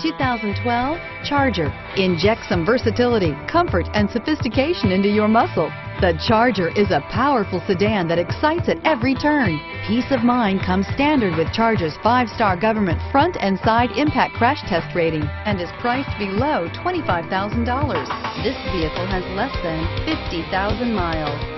2012 Charger. Inject some versatility, comfort, and sophistication into your muscle. The Charger is a powerful sedan that excites at every turn. Peace of mind comes standard with Charger's five-star government front and side impact crash test rating and is priced below $25,000. This vehicle has less than 50,000 miles.